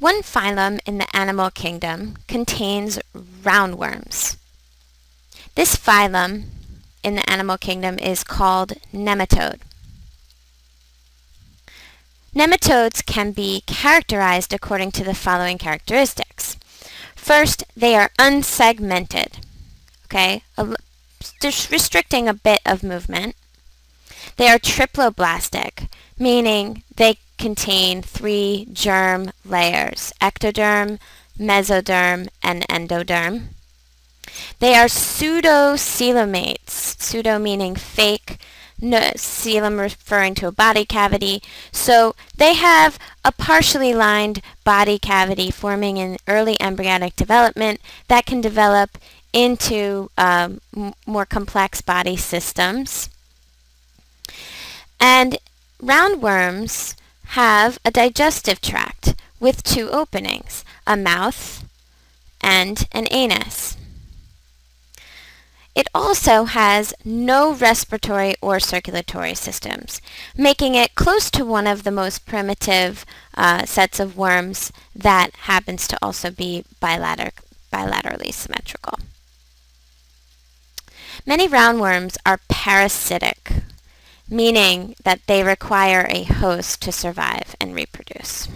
One phylum in the animal kingdom contains roundworms. This phylum in the animal kingdom is called nematode. Nematodes can be characterized according to the following characteristics. First, they are unsegmented, okay, just restricting a bit of movement. They are triploblastic, meaning they contain three germ layers, ectoderm, mesoderm, and endoderm. They are pseudocoelomates, pseudo meaning fake, no, coelom referring to a body cavity. So they have a partially lined body cavity forming in early embryonic development that can develop into um, more complex body systems. Roundworms have a digestive tract with two openings, a mouth and an anus. It also has no respiratory or circulatory systems, making it close to one of the most primitive uh, sets of worms that happens to also be bilater bilaterally symmetrical. Many roundworms are parasitic, meaning that they require a host to survive and reproduce.